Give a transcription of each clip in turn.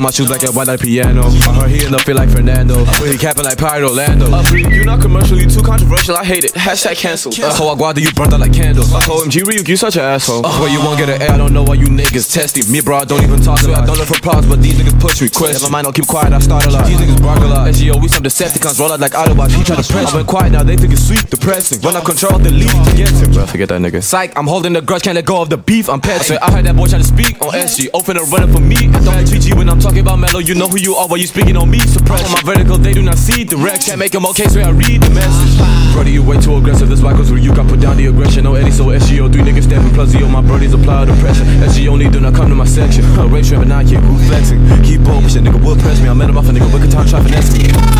my shoes like a white like piano. I heard he in the feel like Fernando. He capping like Pirate Orlando. Uh, you not commercial, you too controversial, I hate it. Hashtag cancel. Uh, ho, Aguada, you burnt out like candles. Uh, OMG, Ryuk, you such an asshole. Uh, where you won't get an A, I don't know why you niggas testy. Me, bro, I don't even talk to I don't look for props, but these niggas push requests. Never mind, I'll keep quiet, I start a lot. These niggas bark a lot. SGO, we some Decepticons, roll out like Autobots. He try to press. I went quiet now, they think it's sweet, depressing. Run out control, delete, forget him. Bro, forget that nigga. Psych, I'm holding the grudge, can't let go of the beef, I'm petty. I, swear, I heard that boy try to speak on SG. Open a running for me. I don't GG when I'm talking about Mellow, you know who you are while you speaking on me. Suppress on my vertical, they do not see direct. Can't make them okay, so I read the message. Brody, you way too aggressive. This why where you got put down the aggression. No Eddie, so SGO, three niggas stepping plus zero. My birdies apply the pressure. SGO only do not come to my section. Ray Trevor, not here, who flexing. Keep on pushing, nigga will press me. I met him off a nigga, wicked time, try finesse me.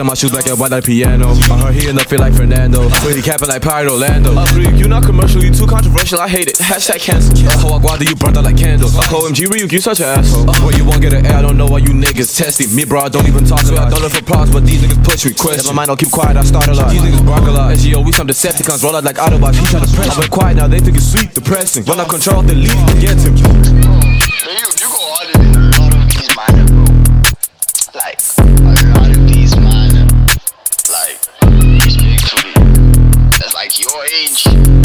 Evil my shoes like a white like piano. I heard he in the feel like Fernando. He capping like Pirate Orlando. Uh, Ryuk, you not commercial, you too controversial, I hate it. Hashtag cancel. Uh, ho, Aguada, you burnt out like candles. Uh, OMG, Ryuk, you such an asshole. Uh, where you won't get an A, I don't know why you niggas testy. Me, bro, I don't even talk to I don't look for problems, but these niggas push requests. Never mind, I'll keep quiet, I start a lot. These niggas bark a lot. SGO, we some Decepticons, roll out like Autobots. He try to press. I went quiet now, they think it's sweet, depressing. Run out control, delete, forget him. Your age.